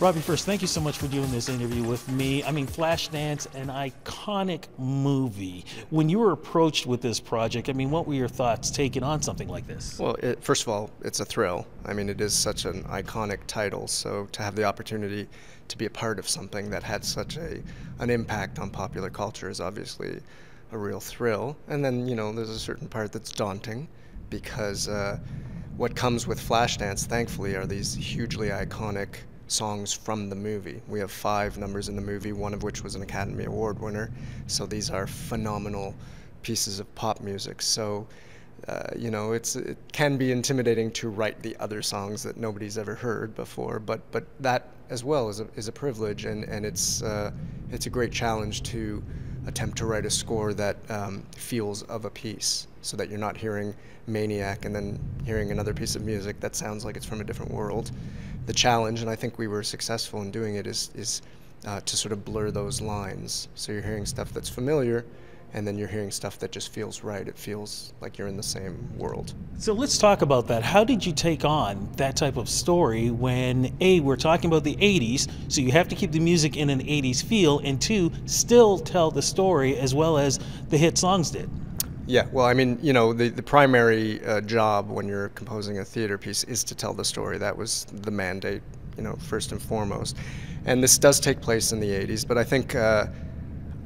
Robbie, first, thank you so much for doing this interview with me. I mean, Flashdance, an iconic movie. When you were approached with this project, I mean, what were your thoughts taking on something like this? Well, it, first of all, it's a thrill. I mean, it is such an iconic title, so to have the opportunity to be a part of something that had such a an impact on popular culture is obviously a real thrill. And then, you know, there's a certain part that's daunting because uh, what comes with Flashdance, thankfully, are these hugely iconic songs from the movie. We have five numbers in the movie, one of which was an Academy Award winner. So these are phenomenal pieces of pop music. So, uh, you know, it's it can be intimidating to write the other songs that nobody's ever heard before, but but that as well is a, is a privilege, and and it's uh, it's a great challenge to attempt to write a score that um, feels of a piece, so that you're not hearing Maniac and then hearing another piece of music that sounds like it's from a different world the challenge, and I think we were successful in doing it, is, is uh, to sort of blur those lines. So you're hearing stuff that's familiar, and then you're hearing stuff that just feels right. It feels like you're in the same world. So let's talk about that. How did you take on that type of story when A, we're talking about the 80s, so you have to keep the music in an 80s feel, and two, still tell the story as well as the hit songs did? Yeah, well, I mean, you know, the, the primary uh, job when you're composing a theater piece is to tell the story. That was the mandate, you know, first and foremost. And this does take place in the 80s, but I think uh,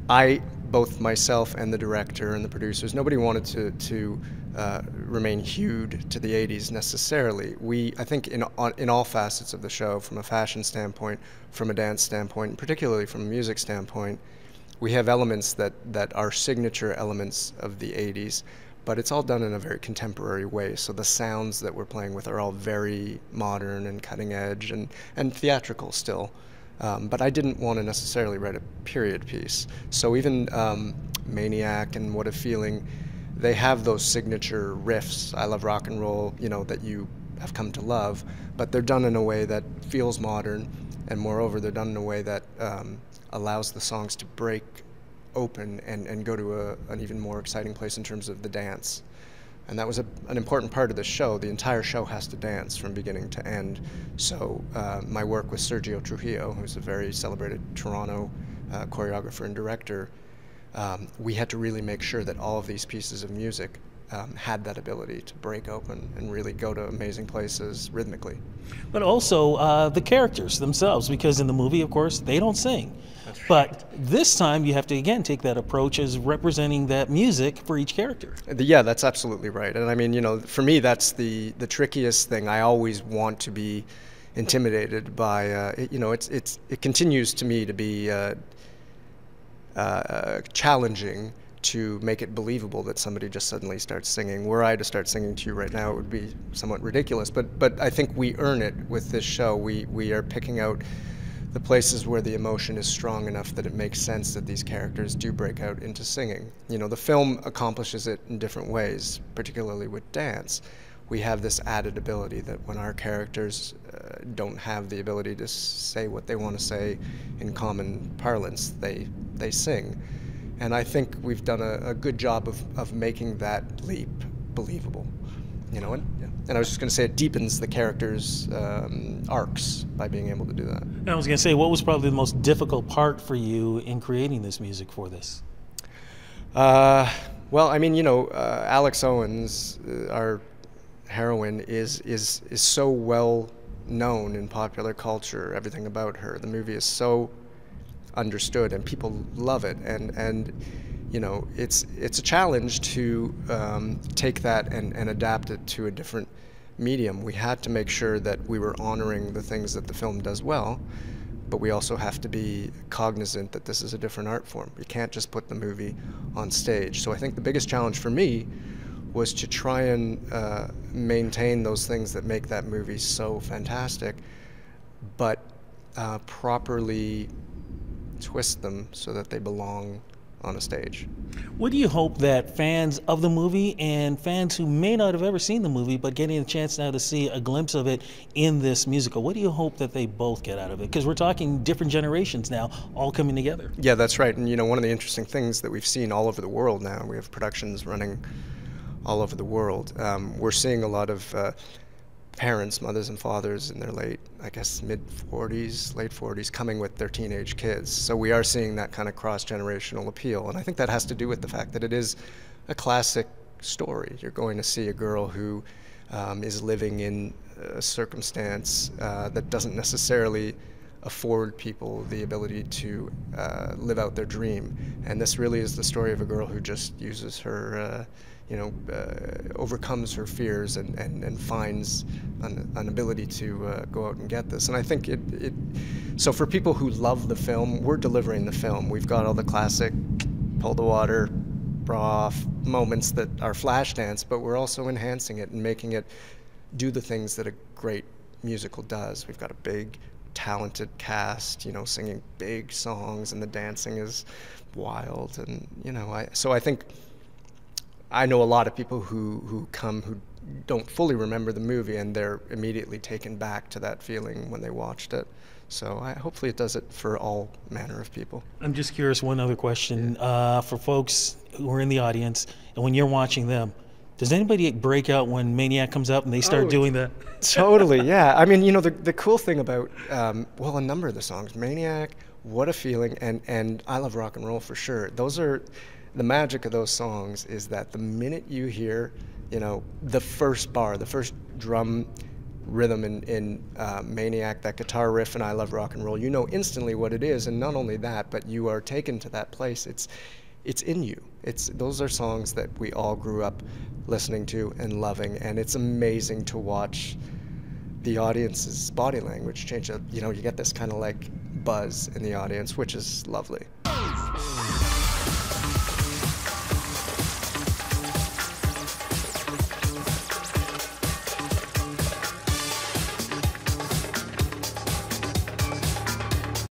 I, both myself and the director and the producers, nobody wanted to, to uh, remain hewed to the 80s necessarily. We, I think, in, in all facets of the show, from a fashion standpoint, from a dance standpoint, and particularly from a music standpoint, we have elements that, that are signature elements of the 80s, but it's all done in a very contemporary way. So the sounds that we're playing with are all very modern and cutting edge and, and theatrical still. Um, but I didn't want to necessarily write a period piece. So even um, Maniac and What a Feeling, they have those signature riffs. I love rock and roll, you know, that you have come to love, but they're done in a way that feels modern, and moreover, they're done in a way that um, allows the songs to break open and, and go to a, an even more exciting place in terms of the dance. And that was a, an important part of the show. The entire show has to dance from beginning to end. So uh, my work with Sergio Trujillo, who's a very celebrated Toronto uh, choreographer and director, um, we had to really make sure that all of these pieces of music um, had that ability to break open and really go to amazing places rhythmically. But also uh, the characters themselves, because in the movie, of course, they don't sing. But this time you have to again take that approach as representing that music for each character. Yeah, that's absolutely right. And I mean, you know, for me, that's the the trickiest thing. I always want to be intimidated by. Uh, it, you know, it's it's it continues to me to be uh, uh, challenging to make it believable that somebody just suddenly starts singing. Were I to start singing to you right now, it would be somewhat ridiculous. But but I think we earn it with this show. We we are picking out the places where the emotion is strong enough that it makes sense that these characters do break out into singing. You know, the film accomplishes it in different ways, particularly with dance. We have this added ability that when our characters uh, don't have the ability to say what they want to say in common parlance, they they sing. And I think we've done a, a good job of, of making that leap believable. You know, and, yeah. and I was just going to say it deepens the characters' um, arcs by being able to do that. And I was going to say, what was probably the most difficult part for you in creating this music for this? Uh, well, I mean, you know, uh, Alex Owens, uh, our heroine, is is is so well known in popular culture. Everything about her, the movie is so understood and people love it and and you know it's it's a challenge to um, take that and, and adapt it to a different medium. We had to make sure that we were honoring the things that the film does well but we also have to be cognizant that this is a different art form. You can't just put the movie on stage. So i think the biggest challenge for me was to try and uh, maintain those things that make that movie so fantastic but uh, properly twist them so that they belong on a stage. What do you hope that fans of the movie and fans who may not have ever seen the movie but getting a chance now to see a glimpse of it in this musical, what do you hope that they both get out of it? Because we're talking different generations now all coming together. Yeah, that's right. And you know, one of the interesting things that we've seen all over the world now, we have productions running all over the world. Um, we're seeing a lot of uh, parents, mothers and fathers in their late, I guess, mid 40s, late 40s, coming with their teenage kids. So we are seeing that kind of cross generational appeal. And I think that has to do with the fact that it is a classic story. You're going to see a girl who um, is living in a circumstance uh, that doesn't necessarily afford people the ability to uh, live out their dream. And this really is the story of a girl who just uses her. Uh, you know, uh, overcomes her fears and, and, and finds an, an ability to uh, go out and get this. And I think it, it, so for people who love the film, we're delivering the film. We've got all the classic pull the water, bra off moments that are Flashdance, but we're also enhancing it and making it do the things that a great musical does. We've got a big, talented cast, you know, singing big songs, and the dancing is wild. And, you know, I, so I think I know a lot of people who, who come who don't fully remember the movie and they're immediately taken back to that feeling when they watched it. So I, hopefully it does it for all manner of people. I'm just curious. One other question uh, for folks who are in the audience, and when you're watching them, does anybody break out when Maniac comes up and they start oh, doing that? totally, yeah. I mean, you know, the, the cool thing about, um, well, a number of the songs, Maniac, What a Feeling, and, and I Love Rock and Roll for sure. Those are the magic of those songs is that the minute you hear, you know, the first bar, the first drum rhythm in, in uh, Maniac, that guitar riff, and I Love Rock and Roll, you know instantly what it is. And not only that, but you are taken to that place. It's, it's in you. It's, those are songs that we all grew up listening to and loving. And it's amazing to watch the audience's body language change. You know, you get this kind of like buzz in the audience, which is lovely.